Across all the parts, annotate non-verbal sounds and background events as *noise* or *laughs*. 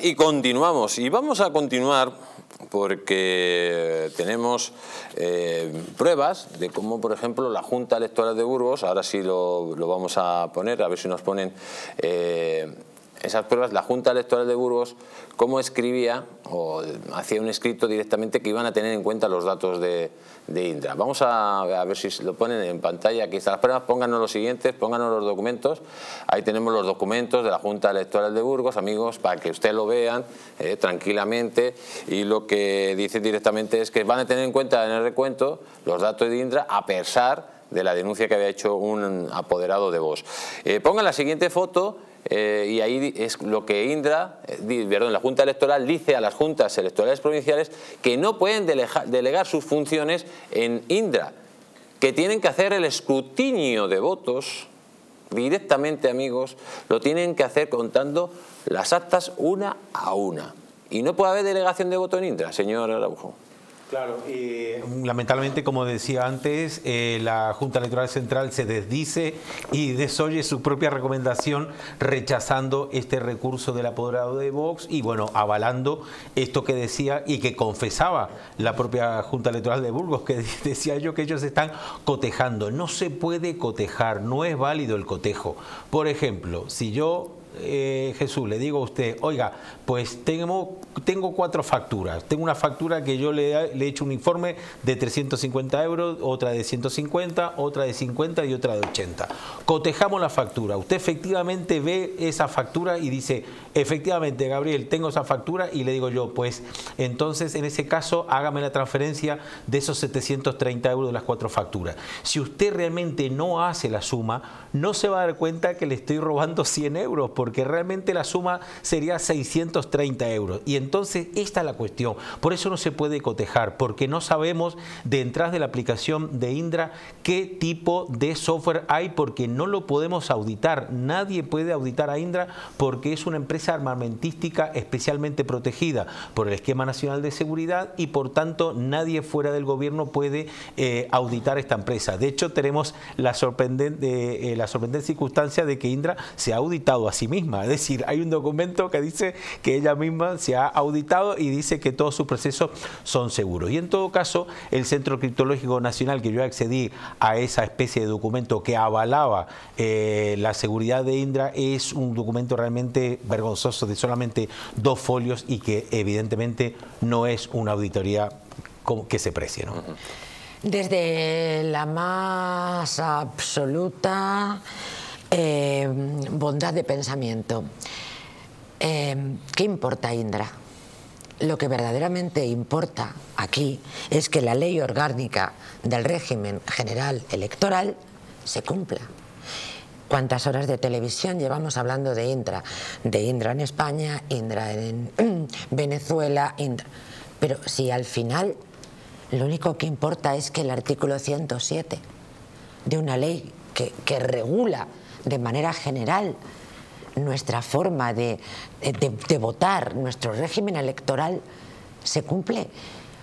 y continuamos. Y vamos a continuar porque tenemos eh, pruebas de cómo, por ejemplo, la Junta Electoral de Burgos, ahora sí lo, vamos a poner, a ver si nos ponen eh, esas pruebas, la Junta Electoral de Burgos, cómo escribía o hacía un escrito directamente que iban a tener en cuenta los datos de, Indra. Vamos a, ver si lo ponen en pantalla, aquí están las pruebas, pónganos los siguientes, pónganos los documentos, ahí tenemos los documentos de la Junta Electoral de Burgos, amigos, para que ustedes lo vean eh, tranquilamente y lo que dice directamente es que van a tener en cuenta en el recuento los datos de Indra a pesar de la denuncia que había hecho un apoderado de vos. Eh, pongan la siguiente foto eh, y ahí es lo que Indra, eh, perdón, la Junta Electoral dice a las juntas electorales provinciales que no pueden delegar sus funciones en Indra, que tienen que hacer el escrutinio de votos directamente, amigos, lo tienen que hacer contando las actas una a una. Y no puede haber delegación de voto en Indra, señor Araujo. Claro, lamentablemente, como decía antes, eh, la Junta Electoral Central se desdice y desoye su propia recomendación rechazando este recurso del apoderado de Vox y, bueno, avalando esto que decía y que confesaba la propia Junta Electoral de Burgos, que *laughs* decía yo que ellos están cotejando. No se puede cotejar, no es válido el cotejo. Por ejemplo, si yo eh, Jesús, le digo a usted, oiga, pues tengo, tengo cuatro facturas. Tengo una factura que yo le, le, he hecho un informe de 350 euros, otra de 150, otra de 50 y otra de 80. Cotejamos la factura. Usted efectivamente ve esa factura y dice, efectivamente, Gabriel, tengo esa factura y le digo yo, pues entonces en ese caso hágame la transferencia de esos 730 euros de las cuatro facturas. Si usted realmente no hace la suma, no se va a dar cuenta que le estoy robando 100 euros porque realmente la suma sería 630 euros. Y entonces esta es la cuestión. Por eso no se puede cotejar, porque no sabemos detrás de la aplicación de Indra qué tipo de software hay, porque no lo podemos auditar. Nadie puede auditar a Indra porque es una empresa armamentística especialmente protegida por el Esquema Nacional de Seguridad y por tanto nadie fuera del gobierno puede eh, auditar esta empresa. De hecho, tenemos la sorprendente, eh, la sorprendente circunstancia de que Indra se ha auditado a sí es decir, hay un documento que dice que ella misma se ha auditado y dice que todos sus procesos son seguros. Y en todo caso, el Centro Criptológico Nacional, que yo accedí a esa especie de documento que avalaba eh, la seguridad de Indra, es un documento realmente vergonzoso de solamente dos folios y que evidentemente no es una auditoría que se precie. Desde la más absoluta eh, bondad de pensamiento. Eh, ¿Qué importa Indra? Lo que verdaderamente importa aquí es que la ley orgánica del régimen general electoral se cumpla. ¿Cuántas horas de televisión llevamos hablando de Indra? De Indra en España, Indra en *clears throat* Venezuela, Indra. Pero si al final lo único que importa es que el artículo 107 de una ley que, que regula de manera general nuestra forma de, votar, nuestro régimen electoral se cumple.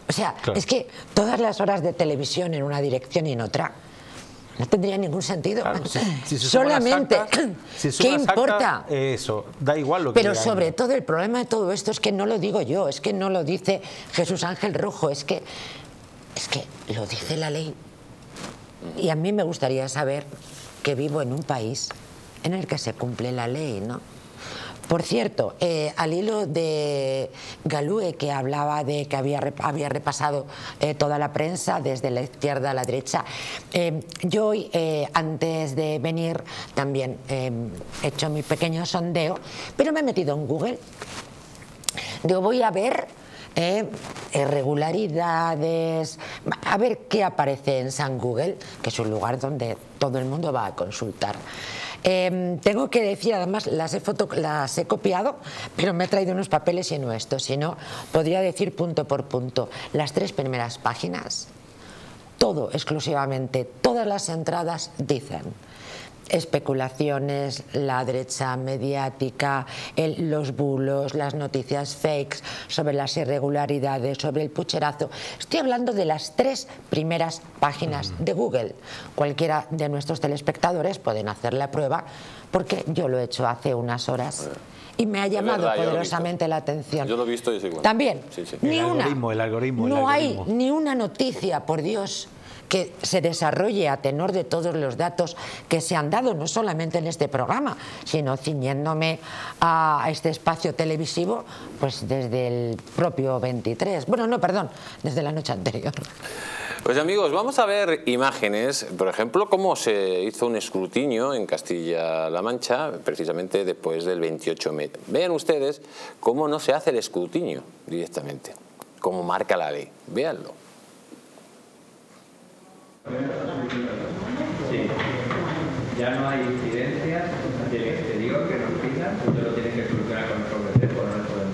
O sea, es que todas las horas de televisión en una dirección y en otra no tendría ningún sentido. Solamente, ¿qué importa? eso, da igual lo que Pero sobre todo el problema de todo esto es que no lo digo yo, es que no lo dice Jesús Ángel Rojo, es que, es que lo dice la ley. Y a mí me gustaría saber que vivo en un país en el que se cumple la ley, ¿no? Por cierto, eh, al hilo de Galúe, que hablaba de que había, había repasado eh, toda la prensa, desde la izquierda a la derecha, eh, yo hoy, antes de venir, también he hecho mi pequeño sondeo, pero me he metido en Google. Digo, voy a ver irregularidades, a ver qué aparece en San Google, que es un lugar donde todo el mundo va a consultar. Em, tengo que decir, además, las he, las he copiado, pero me he traído unos papeles y no esto, si no, podría decir punto por punto. Las tres primeras páginas, todo exclusivamente, todas las entradas dicen especulaciones, la derecha mediática, los bulos, las noticias fakes sobre las irregularidades, sobre el pucherazo. Estoy hablando de las tres primeras páginas de Google. Cualquiera de nuestros telespectadores pueden hacer la prueba porque yo lo he hecho hace unas horas y me ha llamado poderosamente la atención. Yo lo he visto y También, Ni el algoritmo, el algoritmo. No hay ni una noticia, por Dios, que se desarrolle a tenor de todos los datos que se han dado, no solamente en este programa, sino ciñéndome a este espacio televisivo, pues desde el propio 23. Bueno, no, perdón, desde la noche anterior. Pues amigos, vamos a ver imágenes, por ejemplo, cómo se hizo un escrutinio en Castilla-La Mancha, precisamente después del 28M. Vean ustedes cómo no se hace el escrutinio directamente, cómo marca la ley. Véanlo. Sí. Ya no hay incidencias del exterior que nos pidan, usted lo tiene que solucionar con el progresivo, no le podemos.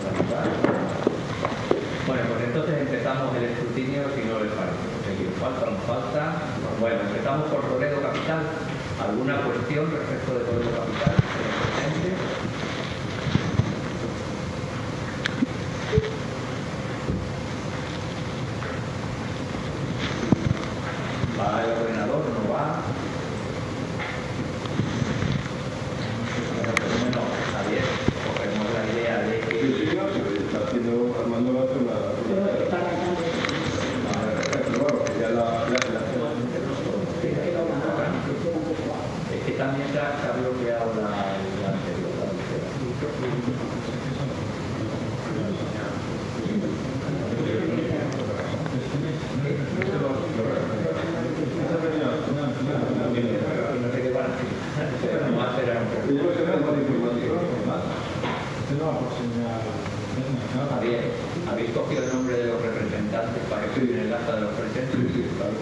Bueno, pues entonces empezamos el escrutinio si no les parece. ¿Falta o no falta? Bueno, empezamos por Toledo Capital. ¿Alguna cuestión respecto de Toledo Capital? va el ordenador, no va. Bueno, Javier, cogemos la idea de que... Sí, sí, no, se está haciendo, Armando va a hacer una... ya la... Es que también se ha bloqueado la, la anterior. ¿Habéis cogido el nombre de los representantes para escribir en el acta de los presentes? Sí, claro,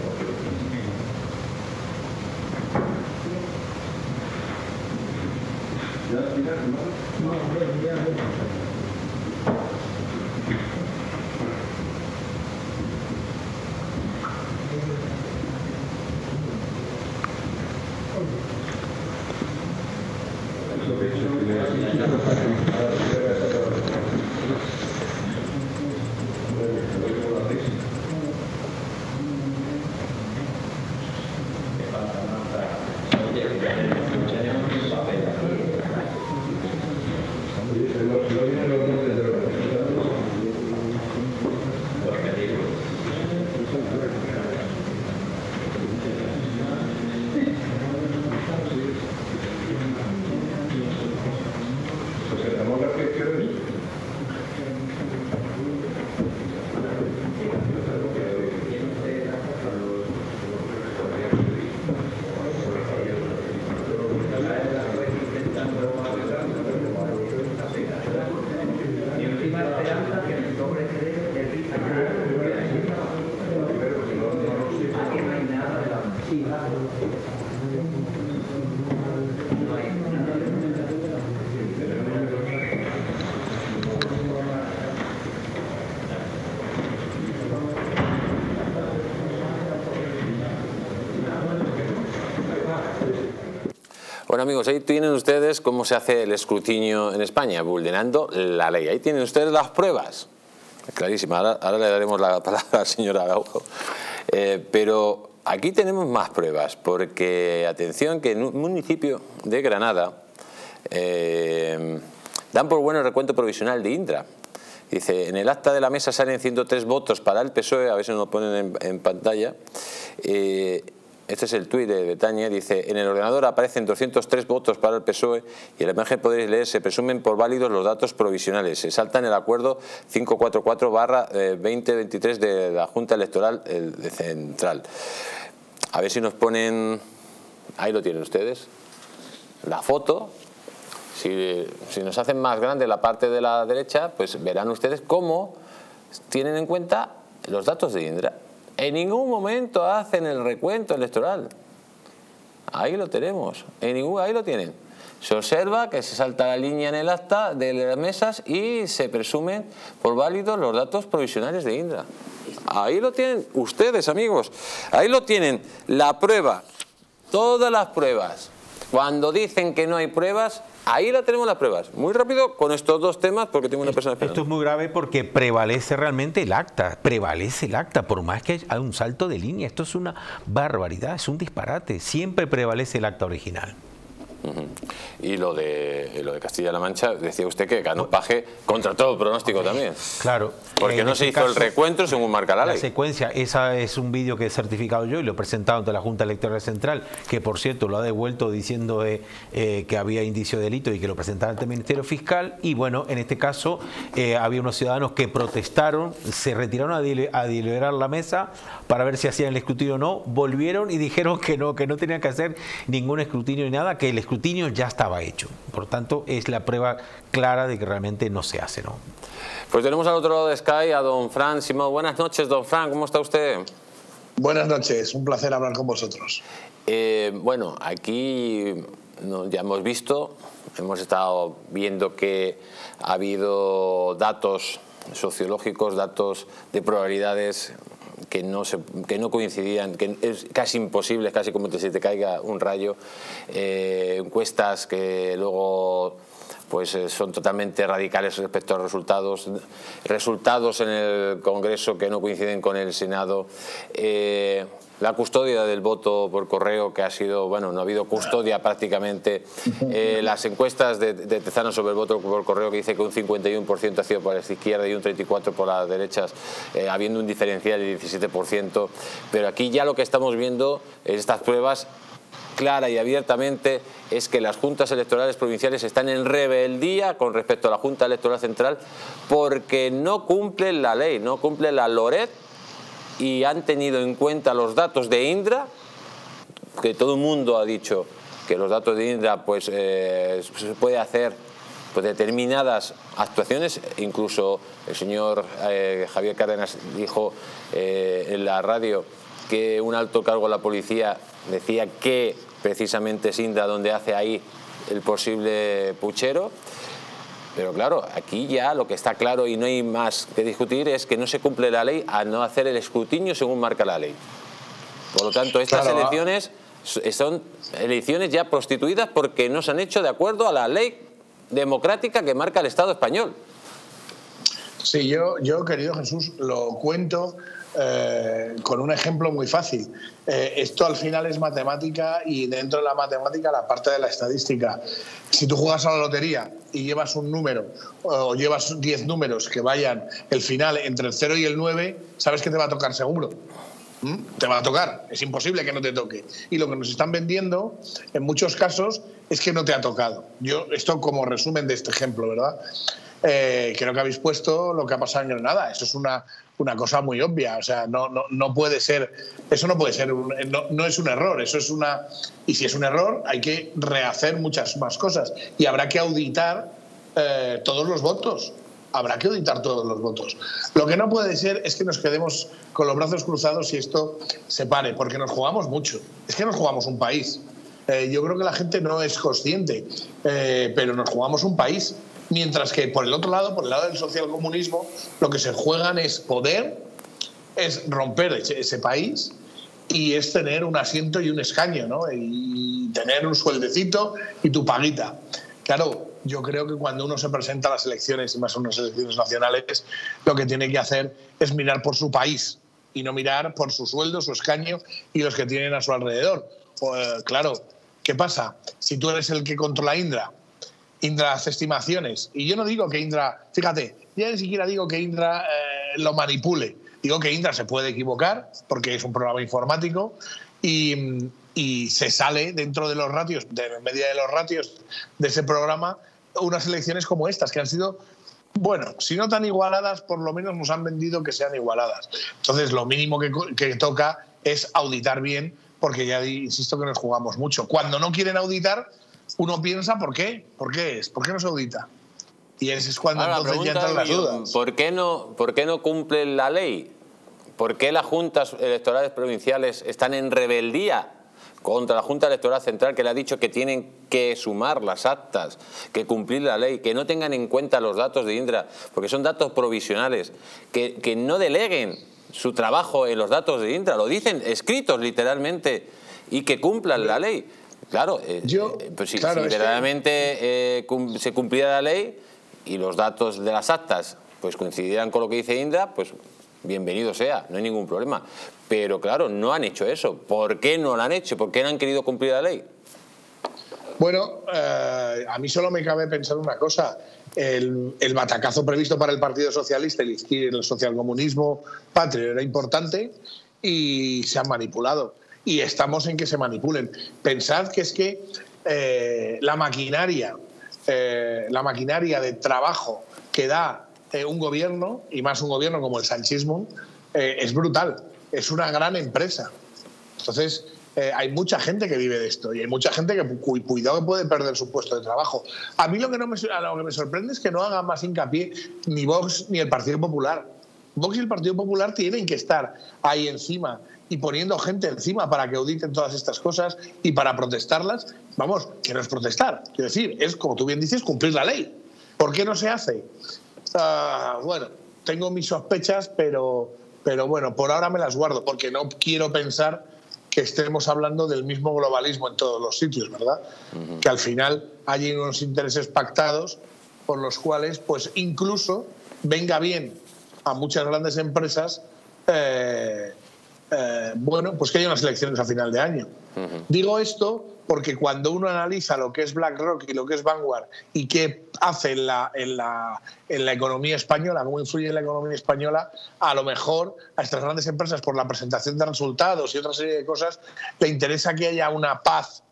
¿Ya, no? No, ya, ya. Bueno amigos, ahí tienen ustedes cómo se hace el escrutinio en España, vulnerando la ley. Ahí tienen ustedes las pruebas. Clarísima, ahora, le daremos la palabra al señor Araujo. Eh, pero aquí tenemos más pruebas, porque atención que en un municipio de Granada eh, dan por bueno el recuento provisional de Indra. Dice, en el acta de la mesa salen 103 votos para el PSOE, a si nos ponen en, pantalla. Eh, este es el tuit de Betaña, dice, en el ordenador aparecen 203 votos para el PSOE y en la imagen podéis leer, se presumen por válidos los datos provisionales. Se salta en el acuerdo 544 2023 de la Junta Electoral Central. A ver si nos ponen, ahí lo tienen ustedes, la foto. Si, si nos hacen más grande la parte de la derecha, pues verán ustedes cómo tienen en cuenta los datos de Indra. En ningún momento hacen el recuento electoral. Ahí lo tenemos, en ningún, ahí lo tienen. Se observa que se salta la línea en el acta de las mesas y se presumen por válidos los datos provisionales de Indra. Ahí lo tienen ustedes, amigos. Ahí lo tienen, la prueba, todas las pruebas. Cuando dicen que no hay pruebas, ahí la tenemos las pruebas. Muy rápido con estos dos temas porque tengo una persona Esto es muy grave porque prevalece realmente el acta, prevalece el acta, por más que haya un salto de línea. Esto es una barbaridad, es un disparate. Siempre prevalece el acta original. Y lo de, lo de Castilla-La Mancha, decía usted que ganó Paje contra todo pronóstico también. Claro. Porque no se este hizo el recuento según marca la La ley. secuencia, esa es un vídeo que he certificado yo y lo he presentado ante la Junta Electoral Central, que por cierto lo ha devuelto diciendo eh, eh, que había indicio de delito y que lo presentara ante el Ministerio Fiscal. Y bueno, en este caso eh, había unos ciudadanos que protestaron, se retiraron a, dile- a deliberar la mesa para ver si hacían el escrutinio o no, volvieron y dijeron que no, que no tenían que hacer ningún escrutinio ni nada, que el escrutinio ya estaba hecho. Por tanto, es la prueba clara de que realmente no se hace, ¿no? Pues tenemos al otro lado de Sky a don Fran Simón. Buenas noches, don Fran, ¿cómo está usted? Buenas noches, un placer hablar con vosotros. Eh, bueno, aquí ya hemos visto, hemos estado viendo que ha habido datos sociológicos, datos de probabilidades que no, se, que no coincidían, que es casi imposible, es casi como que se te caiga un rayo, eh, encuestas que luego pues eh, son totalmente radicales respecto a resultados, resultados en el Congreso que no coinciden con el Senado, eh, la custodia del voto por correo que ha sido, bueno, no ha habido custodia prácticamente, eh, las encuestas de, de sobre el voto por correo que dice que un 51% ha sido por la izquierda y un 34% por las derechas, habiendo un diferencial de 17%, pero aquí ya lo que estamos viendo en estas pruebas clara y abiertamente es que las juntas electorales provinciales están en rebeldía con respecto a la Junta Electoral Central porque no cumplen la ley, no cumplen la LORET y han tenido en cuenta los datos de Indra, que todo el mundo ha dicho que los datos de Indra pues eh, se puede hacer pues, determinadas actuaciones, incluso el señor eh, Javier Cárdenas dijo eh, en la radio que un alto cargo de la policía decía que precisamente es Indra donde hace ahí el posible puchero. Pero claro, aquí ya lo que está claro y no hay más que discutir es que no se cumple la ley al no hacer el escrutinio según marca la ley. Por lo tanto, estas Claro. elecciones son elecciones ya prostituidas porque no se han hecho de acuerdo a la ley democrática que marca el Estado español. Sí, yo, yo querido Jesús, lo cuento eh, con un ejemplo muy fácil. Eh, esto al final es matemática y dentro de la matemática la parte de la estadística. Si tú juegas a la lotería y llevas un número o llevas 10 números que vayan el final entre el 0 y el 9, sabes que te va a tocar seguro. ¿Mm? Te va a tocar, es imposible que no te toque. Y lo que nos están vendiendo, en muchos casos, es que no te ha tocado. Yo, esto como resumen de este ejemplo, ¿verdad? Eh, creo que habéis puesto lo que ha pasado en Granada. Eso es una, una cosa muy obvia. O sea, no, no, no puede ser, eso no puede ser, un- no, no es un error, eso es una... Y si es un error, hay que rehacer muchas más cosas. Y habrá que auditar eh, todos los votos. Habrá que auditar todos los votos. Lo que no puede ser es que nos quedemos con los brazos cruzados y esto se pare, porque nos jugamos mucho. Es que nos jugamos un país. Eh, yo creo que la gente no es consciente, eh, pero nos jugamos un país. Mientras que por el otro lado, por el lado del socialcomunismo, lo que se juegan es poder, es romper ese, país y es tener un asiento y un escaño, ¿no? Y tener un sueldecito y tu paguita. Claro, yo creo que cuando uno se presenta a las elecciones, y más unas elecciones nacionales, lo que tiene que hacer es mirar por su país y no mirar por su sueldo, su escaño y los que tienen a su alrededor. Pues, claro, ¿qué pasa? Si tú eres el que controla Indra, Indra hace estimaciones, y yo no digo que Indra, fíjate, ya ni siquiera digo que Indra eh, lo manipule, digo que Indra se puede equivocar, porque es un programa informático, y, se sale dentro de los ratios, de media de los ratios de ese programa, unas elecciones como estas, que han sido bueno, si no tan igualadas, por lo menos nos han vendido que sean igualadas. Entonces, lo mínimo que, que toca es auditar bien, porque ya insisto que nos jugamos mucho. Cuando no quieren auditar, uno piensa, ¿por qué? ¿Por qué es? ¿Por qué no se audita? Y ese es cuando Ahora, entonces ya entran las dudas. ¿por qué, no, ¿Por qué no cumplen la ley? ¿Por qué las juntas electorales provinciales están en rebeldía contra la Junta Electoral Central que le ha dicho que tienen que sumar las actas, que cumplir la ley, que no tengan en cuenta los datos de Indra, porque son datos provisionales, que, que no deleguen su trabajo en los datos de Indra, lo dicen escritos literalmente, y que cumplan la ley? Claro, eh, Yo- eh, pues si, claro, si es que- verdaderamente eh, cum- se cumpliera la ley y los datos de las actas pues coincidieran con lo que dice Indra, pues bienvenido sea, no hay ningún problema. Pero claro, no han hecho eso. ¿Por qué no lo han hecho? ¿Por qué no han querido cumplir la ley? Bueno, eh, a mí solo me cabe pensar una cosa. El, batacazo previsto para el Partido Socialista y el socialcomunismo patrio era importante y se han manipulado. Y estamos en que se manipulen. Pensad que es que eh, la maquinaria, eh, la maquinaria de trabajo que da un gobierno, y más un gobierno como el sanchismo, es brutal. Es una gran empresa. Entonces, eh, hay mucha gente que vive de esto y hay mucha gente que cu- cuidado que puede perder su puesto de trabajo. A mí lo que, no me, lo que me sorprende es que no hagan más hincapié ni Vox ni el Partido Popular. Vox y el Partido Popular tienen que estar ahí encima y poniendo gente encima para que auditen todas estas cosas y para protestarlas. Vamos, que no es protestar. Quiero decir, es como tú bien dices, cumplir la ley. ¿Por qué no se hace? Ah, bueno, tengo mis sospechas, pero, pero bueno, por ahora me las guardo, porque no quiero pensar que estemos hablando del mismo globalismo en todos los sitios, ¿verdad? Que al final hay unos intereses pactados por los cuales, pues incluso venga bien a muchas grandes empresas, eh, eh, bueno, pues que haya unas elecciones a final de año. Digo esto porque cuando uno analiza lo que es BlackRock y lo que es Vanguard y qué hace en la, en la, en la economía española, cómo influye en la economía española, a lo mejor a estas grandes empresas por la presentación de resultados y otra serie de cosas, le interesa que haya una paz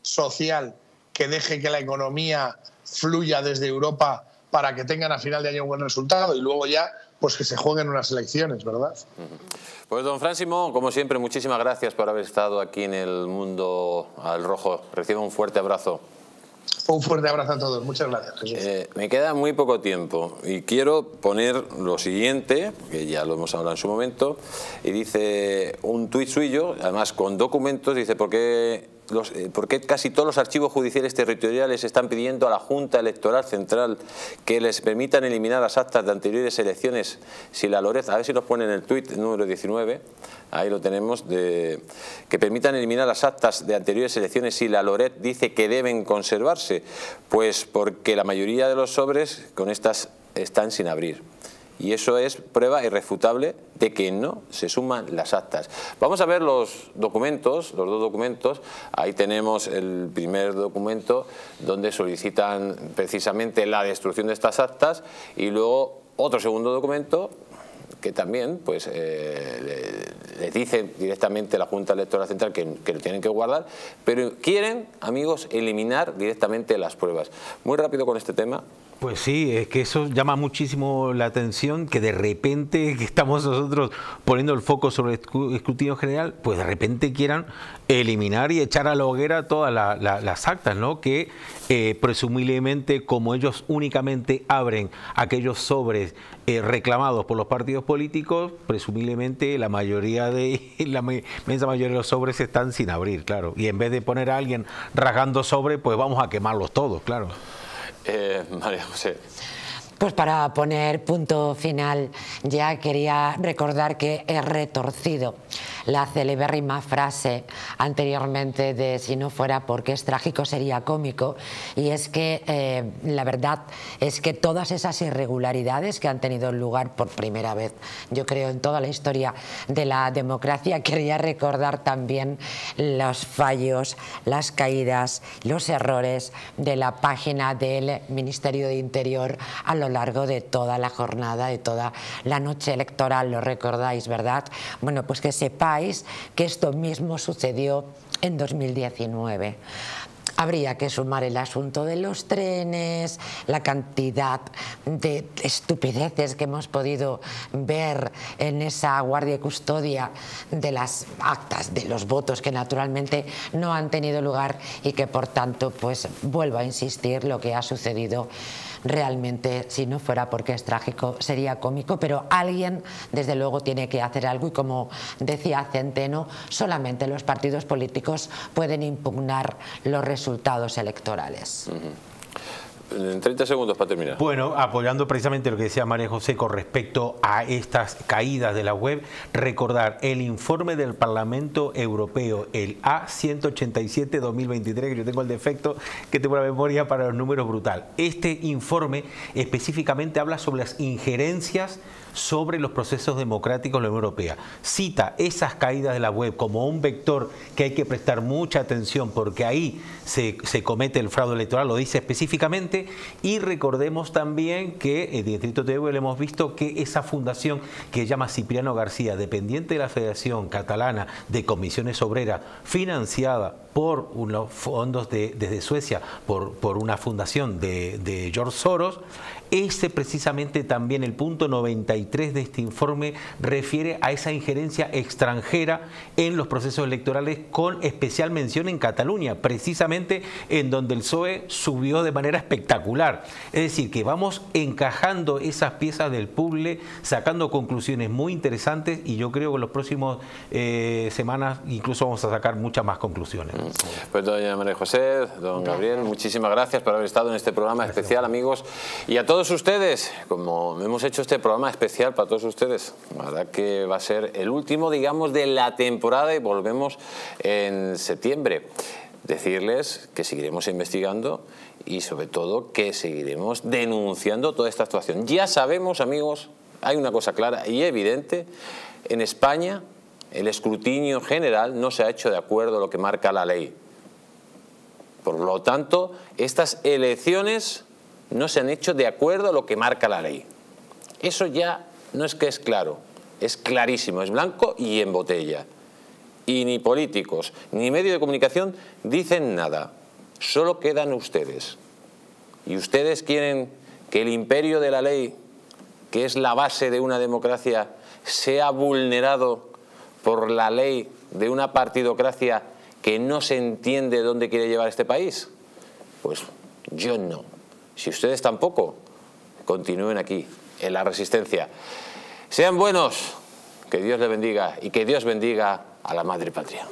social que deje que la economía fluya desde Europa para que tengan a final de año un buen resultado y luego ya pues que se jueguen unas elecciones, ¿verdad? Pues don Fran Simón, como siempre, muchísimas gracias por haber estado aquí en el Mundo al Rojo. Reciba un fuerte abrazo. Un fuerte abrazo a todos. Muchas gracias, Jesús. Eh, me queda muy poco tiempo y quiero poner lo siguiente, que ya lo hemos hablado en su momento, y dice un tuit suyo, además con documentos, dice, ¿por qué, los, eh, por qué casi todos los archivos judiciales territoriales están pidiendo a la Junta Electoral Central que les permitan eliminar las actas de anteriores elecciones si la Loret, a ver si nos ponen el tuit número 19, ahí lo tenemos, de, que permitan eliminar las actas de anteriores elecciones si la Loret dice que deben conservarse? Pues porque la mayoría de los sobres con estas están sin abrir. Y eso es prueba irrefutable de que no se suman las actas. Vamos a ver los documentos, los dos documentos. Ahí tenemos el primer documento donde solicitan precisamente la destrucción de estas actas y luego otro segundo documento que también pues eh, le, les dice directamente la Junta Electoral Central que, que lo tienen que guardar, pero quieren, amigos, eliminar directamente las pruebas. Muy rápido con este tema. Pues sí, es que eso llama muchísimo la atención, que de repente que estamos nosotros poniendo el foco sobre el escrutinio general, pues de repente quieran eliminar y echar a la hoguera todas la- la- las actas, ¿no? Que eh, presumiblemente, como ellos únicamente abren aquellos sobres eh, reclamados por los partidos políticos, presumiblemente la mayoría de, *laughs* la inmensa mayoría de los sobres están sin abrir, claro. Y en vez de poner a alguien rasgando sobre, pues vamos a quemarlos todos, claro. Eh, María José. Pues para poner punto final, ya quería recordar que he retorcido la celebérrima frase anteriormente de si no fuera porque es trágico sería cómico y es que eh, la verdad es que todas esas irregularidades que han tenido lugar por primera vez, yo creo en toda la historia de la democracia, quería recordar también los fallos, las caídas, los errores de la página del Ministerio de Interior a lo largo de toda la jornada, de toda la noche electoral, lo recordáis, ¿verdad? Bueno, pues que sepáis que esto mismo sucedió en 2019. Habría que sumar el asunto de los trenes, la cantidad de estupideces que hemos podido ver en esa guardia y custodia de las actas, de los votos que naturalmente no han tenido lugar y que por tanto, pues vuelvo a insistir, lo que ha sucedido realmente, si no fuera porque es trágico, sería cómico, pero alguien desde luego tiene que hacer algo y como decía Centeno, solamente los partidos políticos pueden impugnar los resultados electorales. En 30 segundos para terminar. Bueno, apoyando precisamente lo que decía María José con respecto a estas caídas de la web, recordar el informe del Parlamento Europeo, el A187-2023, que yo tengo el defecto que tengo la memoria para los números brutal. Este informe específicamente habla sobre las injerencias sobre los procesos democráticos de la Unión Europea. Cita esas caídas de la web como un vector que hay que prestar mucha atención porque ahí se, se comete el fraude electoral, lo dice específicamente, y recordemos también que el Distrito de Evo hemos visto que esa fundación que llama Cipriano García, dependiente de la Federación Catalana de Comisiones Obreras, financiada por unos fondos de, desde Suecia, por, por una fundación de, de George Soros, ese precisamente también el punto 93 de este informe refiere a esa injerencia extranjera en los procesos electorales con especial mención en Cataluña, precisamente en donde el PSOE subió de manera espectacular. Es decir, que vamos encajando esas piezas del puzzle, sacando conclusiones muy interesantes y yo creo que en las próximas eh, semanas incluso vamos a sacar muchas más conclusiones. Pues doña María José, don Gabriel, muchísimas gracias por haber estado en este programa especial, amigos. Y a todos todos ustedes, como hemos hecho este programa especial para todos ustedes, la verdad que va a ser el último, digamos, de la temporada y volvemos en septiembre. Decirles que seguiremos investigando y sobre todo que seguiremos denunciando toda esta actuación. Ya sabemos, amigos, hay una cosa clara y evidente, en España el escrutinio general no se ha hecho de acuerdo a lo que marca la ley. Por lo tanto, estas elecciones no se han hecho de acuerdo a lo que marca la ley. Eso ya no es que es claro, es clarísimo, es blanco y en botella. Y ni políticos ni medios de comunicación dicen nada, solo quedan ustedes. Y ustedes quieren que el imperio de la ley, que es la base de una democracia, sea vulnerado por la ley de una partidocracia que no se entiende dónde quiere llevar este país? Pues yo no. Si ustedes tampoco, continúen aquí, en la resistencia. Sean buenos, que Dios les bendiga y que Dios bendiga a la Madre Patria.